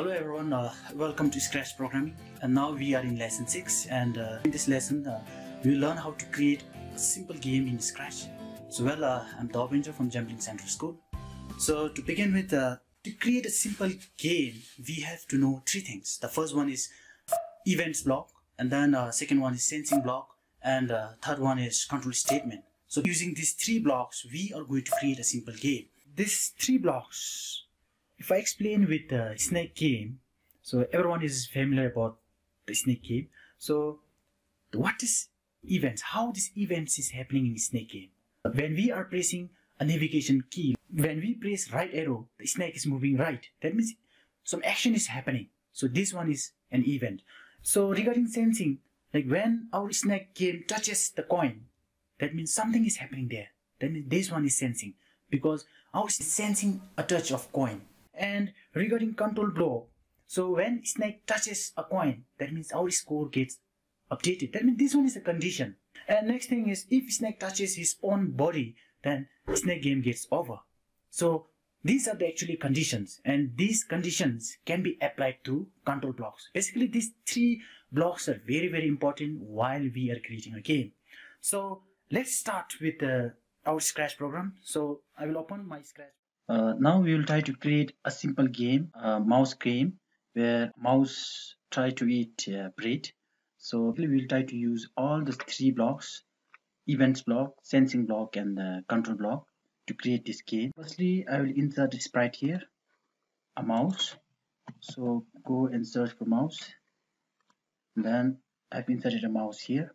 Hello everyone, uh, welcome to Scratch Programming and now we are in lesson 6 and uh, in this lesson uh, we will learn how to create a simple game in Scratch. So well, uh, I'm Davinder from Jumbling Central School. So to begin with, uh, to create a simple game we have to know three things. The first one is events block and then uh, second one is sensing block and uh, third one is control statement. So using these three blocks we are going to create a simple game. These three blocks if I explain with the snake game, so everyone is familiar about the snake game. So what is events? How this events is happening in snake game? When we are pressing a navigation key, when we press right arrow, the snake is moving right. That means some action is happening. So this one is an event. So regarding sensing, like when our snake game touches the coin, that means something is happening there. That means this one is sensing because our sensing a touch of coin and regarding control block, so when snake touches a coin, that means our score gets updated. That means this one is a condition. And next thing is if snake touches his own body, then snake game gets over. So these are the actually conditions and these conditions can be applied to control blocks. Basically these three blocks are very very important while we are creating a game. So let's start with uh, our scratch program. So I will open my scratch uh, now we will try to create a simple game, a mouse game, where mouse try to eat uh, bread. So we will try to use all the three blocks, events block, sensing block, and the control block to create this game. Firstly, I will insert a sprite here, a mouse. So go and search for mouse. And then I've inserted a mouse here.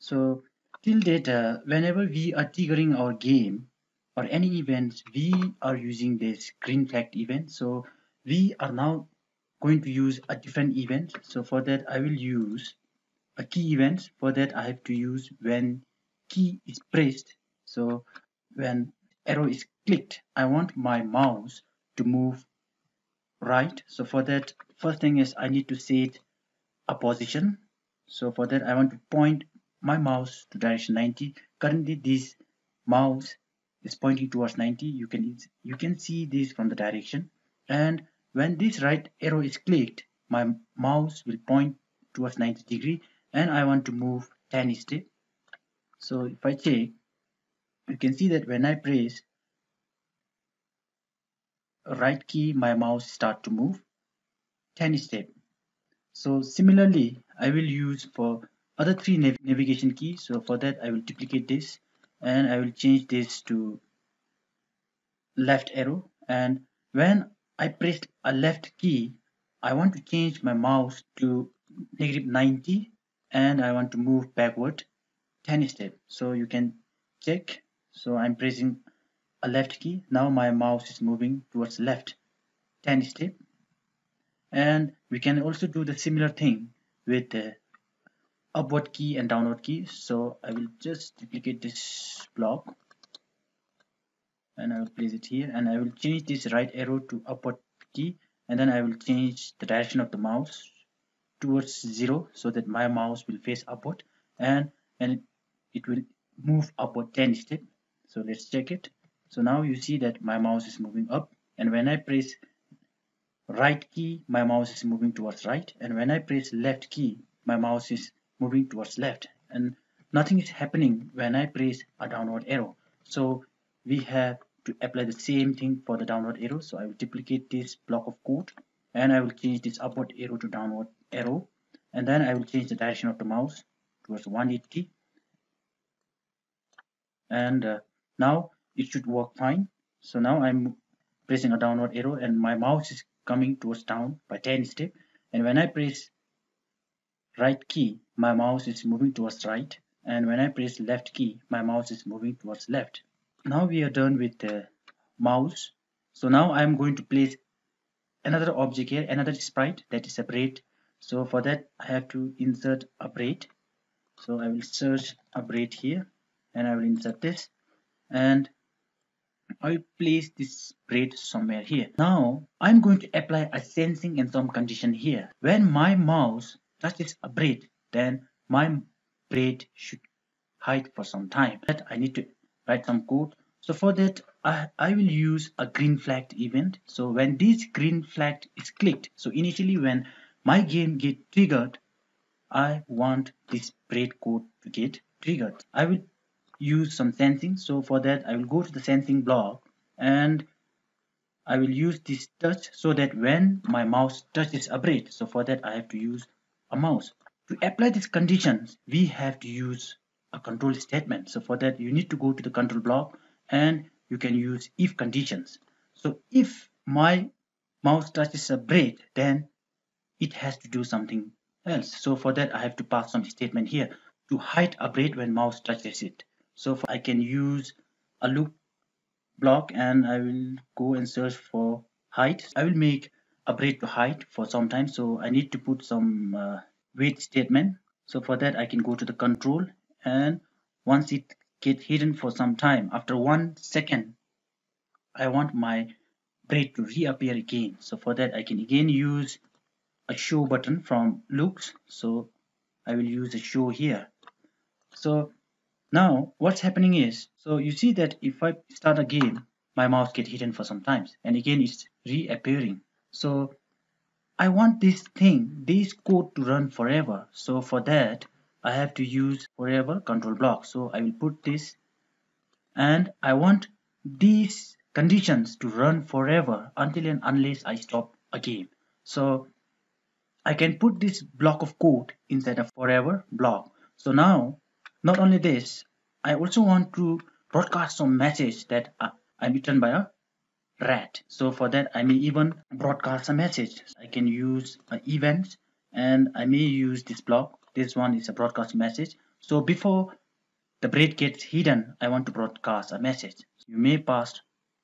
So till data, whenever we are triggering our game, or any events we are using this green flag event. So we are now going to use a different event. So for that I will use a key event. For that I have to use when key is pressed. So when arrow is clicked I want my mouse to move right. So for that first thing is I need to set a position. So for that I want to point my mouse to direction 90 currently this mouse is pointing towards 90 you can you can see this from the direction. And when this right arrow is clicked my mouse will point towards 90 degree and I want to move 10 step. So if I check you can see that when I press right key my mouse start to move 10 step. So similarly I will use for other three nav navigation keys so for that I will duplicate this and I will change this to left arrow. And when I press a left key I want to change my mouse to negative 90 and I want to move backward 10 steps. So you can check. So I'm pressing a left key. Now my mouse is moving towards left 10 step and we can also do the similar thing with the upward key and downward key. So I will just duplicate this block. And I will place it here. And I will change this right arrow to upward key. And then I will change the direction of the mouse towards zero so that my mouse will face upward. And and it will move upward 10 step. So let's check it. So now you see that my mouse is moving up. And when I press right key my mouse is moving towards right. And when I press left key my mouse is moving towards left. And nothing is happening when I press a downward arrow. So we have to apply the same thing for the downward arrow. So I will duplicate this block of code and I will change this upward arrow to downward arrow. And then I will change the direction of the mouse towards 180 and uh, now it should work fine. So now I'm pressing a downward arrow and my mouse is coming towards down by 10 step. And when I press right key my mouse is moving towards right and when I press left key my mouse is moving towards left. Now we are done with the mouse. So now I'm going to place another object here another sprite that is a braid so for that I have to insert a braid. So I will search a braid here and I will insert this. And I will place this braid somewhere here. Now I'm going to apply a sensing and some condition here. When my mouse touches a braid then my braid should hide for some time that I need to write some code so for that I, I will use a green flagged event. So when this green flag is clicked, so initially when my game get triggered, I want this breakcode to get triggered. I will use some sensing. So for that, I will go to the sensing block and I will use this touch so that when my mouse touches a braid, so for that I have to use a mouse. To apply these conditions, we have to use a control statement. So for that, you need to go to the control block and you can use if conditions. So if my mouse touches a braid, then it has to do something else. So for that, I have to pass some statement here to hide a braid when mouse touches it. So for, I can use a loop block and I will go and search for height. I will make braid to height for some time. So I need to put some uh, wait statement. So for that I can go to the control and once it get hidden for some time after one second I want my braid to reappear again. So for that I can again use a show button from looks. So I will use a show here. So now what's happening is, so you see that if I start a game, my mouse get hidden for some times and again it's reappearing. So I want this thing, this code to run forever. So for that, I have to use forever control block. So I will put this and I want these conditions to run forever until and unless I stop a game. So I can put this block of code inside a forever block. So now not only this, I also want to broadcast some message that uh, I'm eaten by a rat. So for that, I may even broadcast a message. I can use uh, an event and I may use this block. This one is a broadcast message. So before the braid gets hidden, I want to broadcast a message. You may pass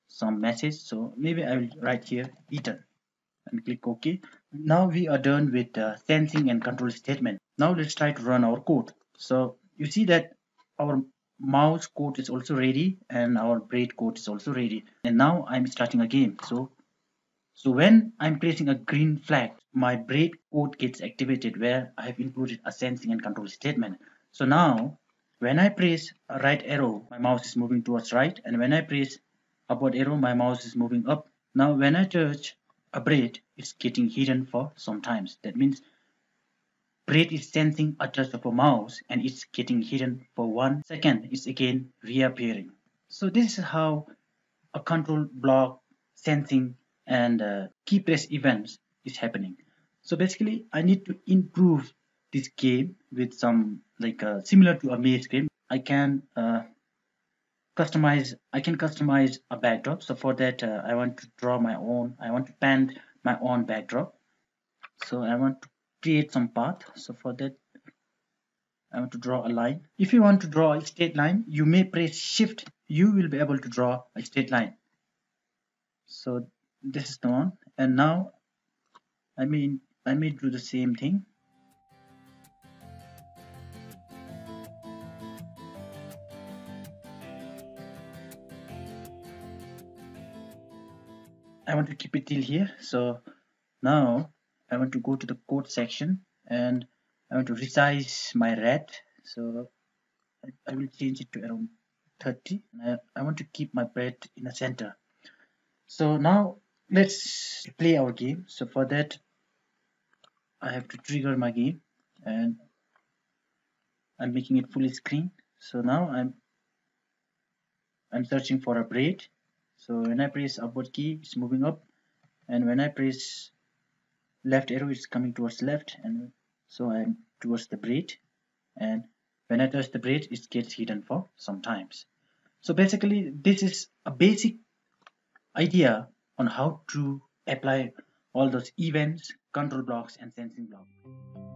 some message. So maybe I will write here eaten and click OK. Now we are done with the sensing and control statement. Now let's try to run our code. So you see that our mouse code is also ready and our braid code is also ready. And now i'm starting a game so so when i'm placing a green flag my braid code gets activated where i have included a sensing and control statement. So now when i press right arrow my mouse is moving towards right. And when i press upward arrow my mouse is moving up. Now when i touch a braid it's getting hidden for some times. That means Braid is sensing a touch of a mouse and it's getting hidden for one second. It's again reappearing. So this is how a control block sensing and uh, key press events is happening. So basically I need to improve this game with some like uh, similar to a maze game. I can uh, customize I can customize a backdrop so for that uh, I want to draw my own I want to paint my own backdrop so I want to create some path. So for that I want to draw a line. If you want to draw a straight line you may press shift. You will be able to draw a straight line. So this is the one. And now I mean I may do the same thing. I want to keep it till here. So now I want to go to the code section and I want to resize my red so I, I will change it to around 30 I, I want to keep my braid in the center. So now let's play our game. So for that I have to trigger my game and I'm making it fully screen. So now I'm I'm searching for a braid so when I press upward key it's moving up. And when I press left arrow is coming towards left and so I'm towards the braid. And when I touch the braid it gets hidden for sometimes so basically this is a basic idea on how to apply all those events control blocks and sensing blocks